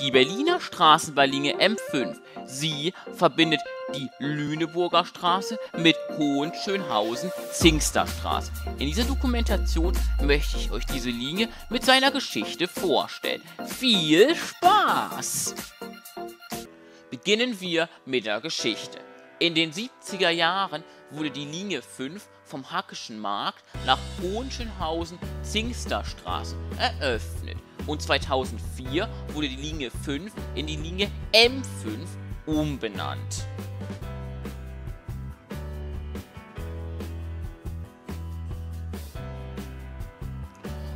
die Berliner Straßenbahnlinie M5. Sie verbindet die Lüneburger Straße mit Hohenschönhausen-Zingsterstraße. In dieser Dokumentation möchte ich euch diese Linie mit seiner Geschichte vorstellen. Viel Spaß! Beginnen wir mit der Geschichte. In den 70er Jahren wurde die Linie 5 vom Hackischen Markt nach Hohenschönhausen-Zingsterstraße eröffnet und 2004 wurde die Linie 5 in die Linie M5 umbenannt.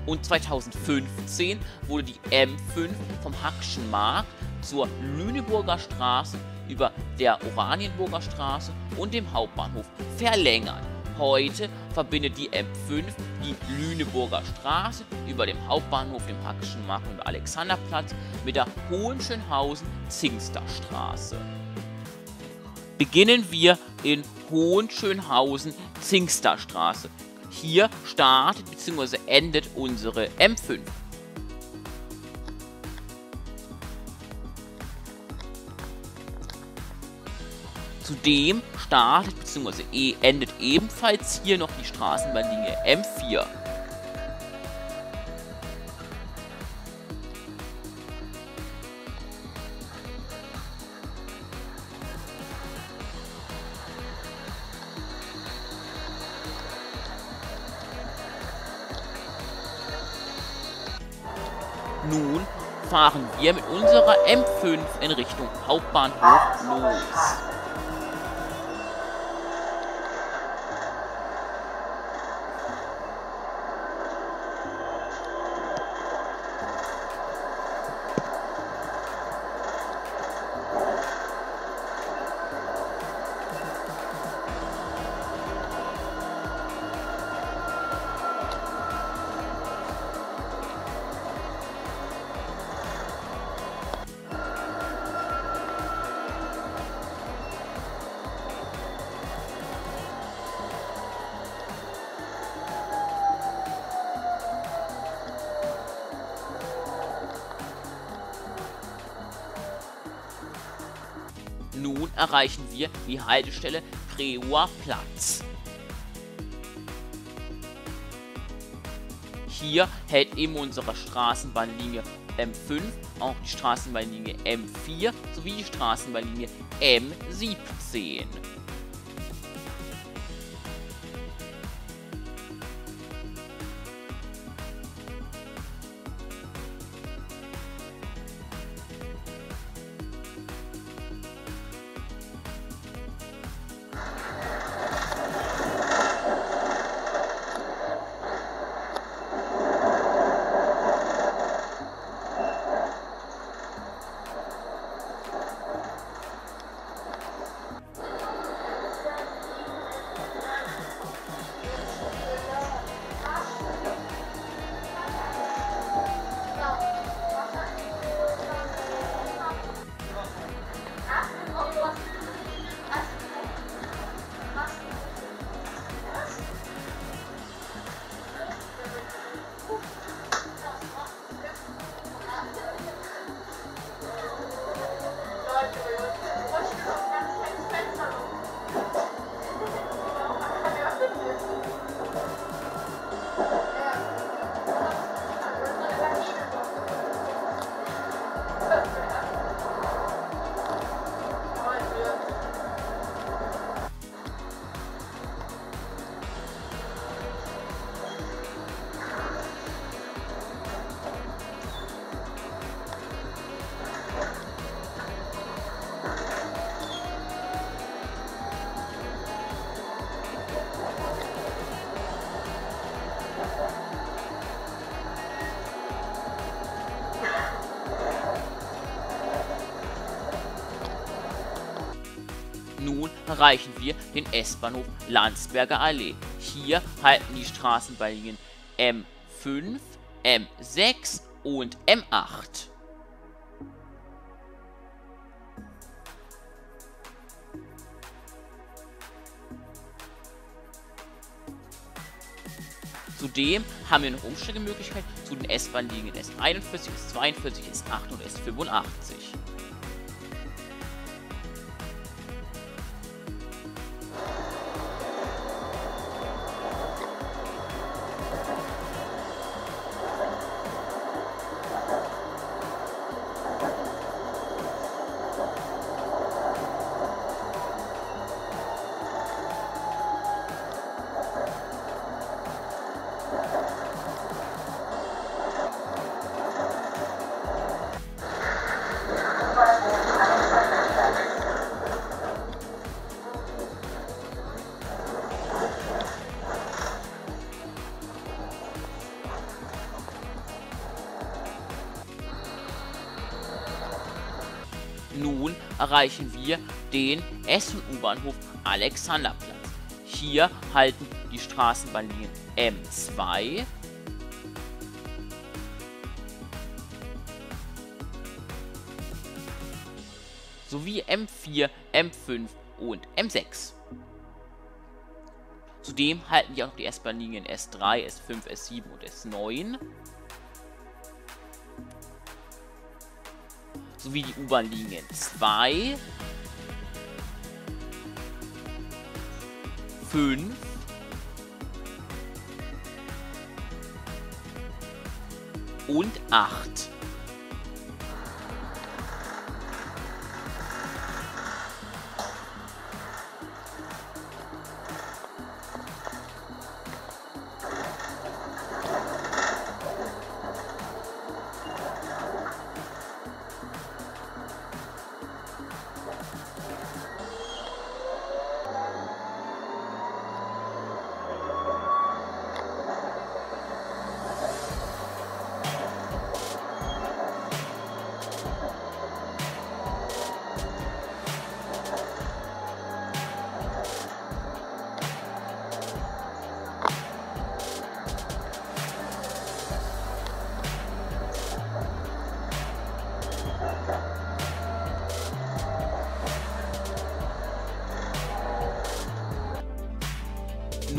Und 2015 wurde die M5 vom Hackschen Markt zur Lüneburger Straße über der Oranienburger Straße und dem Hauptbahnhof verlängert. Heute verbindet die M5 die Lüneburger Straße über dem Hauptbahnhof, dem Hackischen Markt und Alexanderplatz mit der Hohenschönhausen-Zingsterstraße. Beginnen wir in Hohenschönhausen-Zingsterstraße. Hier startet bzw. endet unsere M5. Zudem startet bzw. endet ebenfalls hier noch die Straßenbahnlinie M4. Nun fahren wir mit unserer M5 in Richtung Hauptbahnhof los. Erreichen wir die Haltestelle Preauer Platz. Hier hält eben unsere Straßenbahnlinie M5 auch die Straßenbahnlinie M4 sowie die Straßenbahnlinie M17. Nun erreichen wir den S-Bahnhof Landsberger Allee. Hier halten die Straßenbahnlinien M5, M6 und M8. Zudem haben wir noch Umsteigemöglichkeit zu den S-Bahn-Linien S41, S42, S8 und S85. Erreichen wir den S- und U-Bahnhof Alexanderplatz. Hier halten die Straßenbahnlinien M2, sowie M4, M5 und M6. Zudem halten hier auch die S-Bahn-Linien S3, S5, S7 und S9 sowie die U-Bahn-Linien 2, 5 und 8.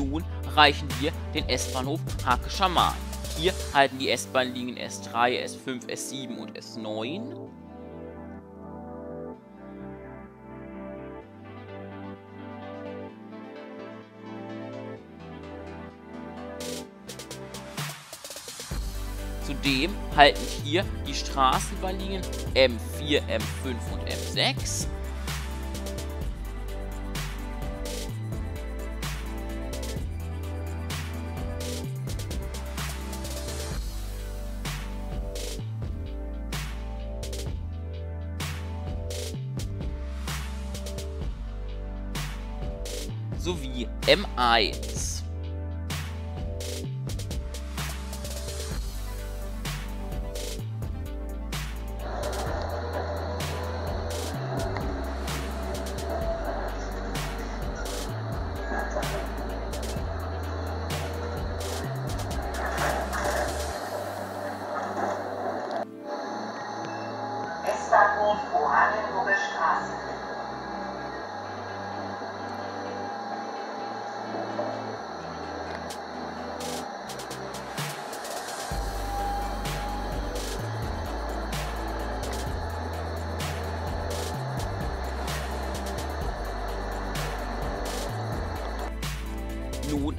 Nun erreichen wir den S-Bahnhof Hakischer Markt. Hier halten die S-Bahn-Linien S3, S5, S7 und S9. Zudem halten hier die Straßenbahnlinien M4, M5 und M6. Sowie M1.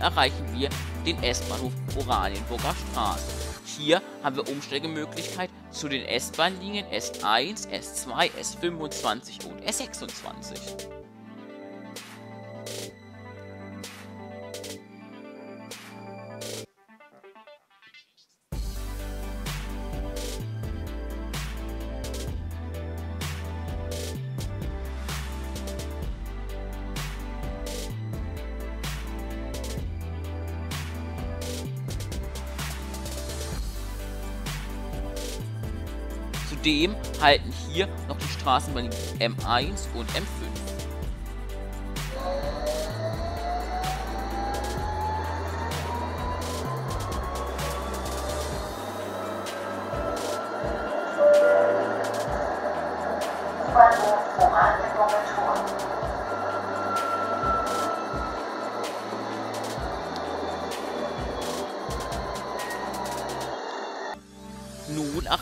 Erreichen wir den S-Bahnhof Oranienburger Straße. Hier haben wir Umsteigemöglichkeit zu den S-Bahn-Linien S1, S2, S25 und S26. Zudem halten hier noch die Straßenbahnlinien M1 und M5.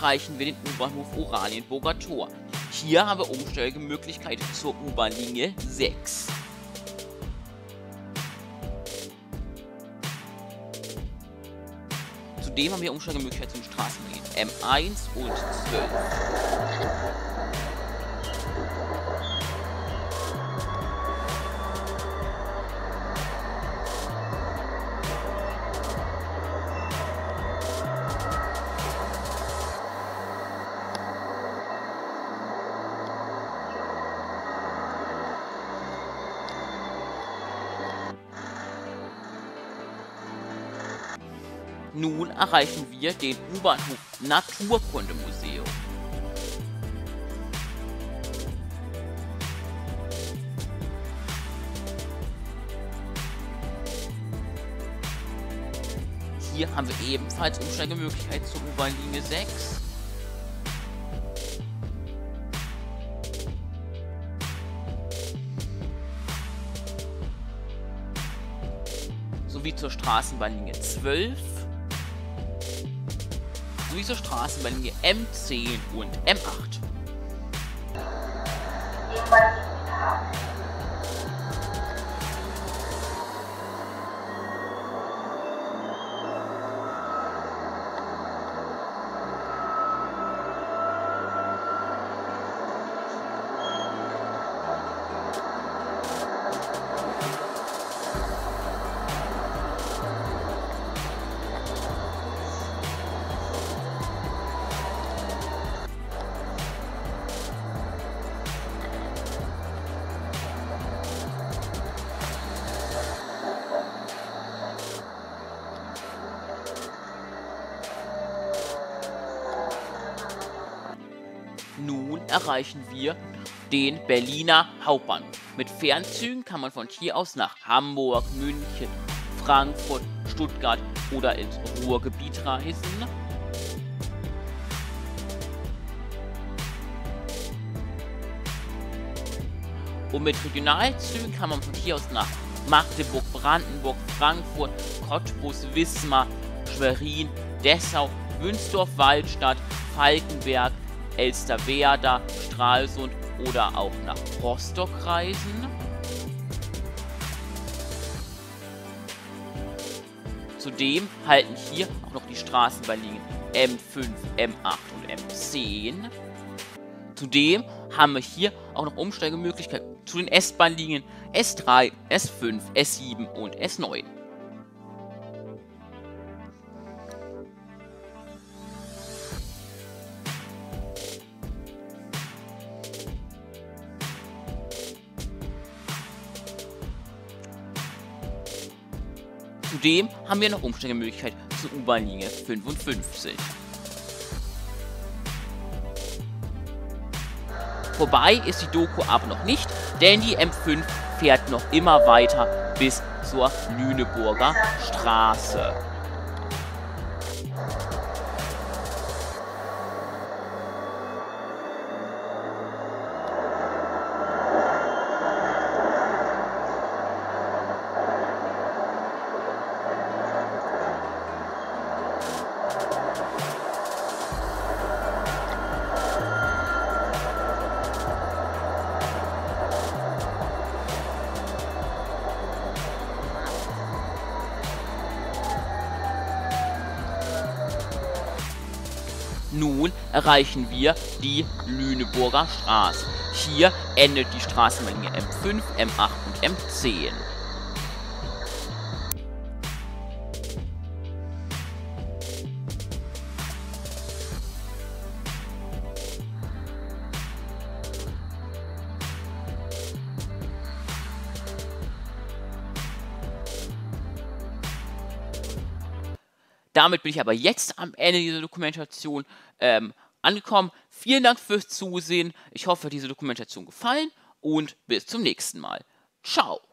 Erreichen wir den U-Bahnhof Oranienburger Tor. Hier haben wir Umsteigemöglichkeiten zur U-Bahn-Linie 6. Zudem haben wir Umsteigemöglichkeiten zu den Straßenlinien M1 und 12. Nun erreichen wir den U-Bahnhof Naturkundemuseum. Hier haben wir ebenfalls Umsteigemöglichkeit zur U-Bahn-Linie 6. sowie zur Straßenbahnlinie 12 sowie zur Straßenbahnlinie M10 und M8. Erreichen wir den Berliner Hauptbahnhof. Mit Fernzügen kann man von hier aus nach Hamburg, München, Frankfurt, Stuttgart oder ins Ruhrgebiet reisen. Und mit Regionalzügen kann man von hier aus nach Magdeburg, Brandenburg, Frankfurt, Cottbus, Wismar, Schwerin, Dessau, Wünsdorf, Waldstadt, Falkenberg, Elsterwerda, Stralsund oder auch nach Rostock reisen. Zudem halten hier auch noch die Straßenbahnlinien M5, M8 und M10. Zudem haben wir hier auch noch Umsteigemöglichkeiten zu den S-Bahnlinien S3, S5, S7 und S9. Zudem haben wir noch Umsteigemöglichkeit zur U-Bahn-Linie 55. Vorbei ist die Doku aber noch nicht, denn die M5 fährt noch immer weiter bis zur Lüneburger Straße. Nun erreichen wir die Lüneburger Straße. Hier endet die Straßenlinie M5, M8 und M10. Damit bin ich aber jetzt am Ende dieser Dokumentation ähm, angekommen. Vielen Dank fürs Zusehen. Ich hoffe, diese Dokumentation gefallen und bis zum nächsten Mal. Ciao.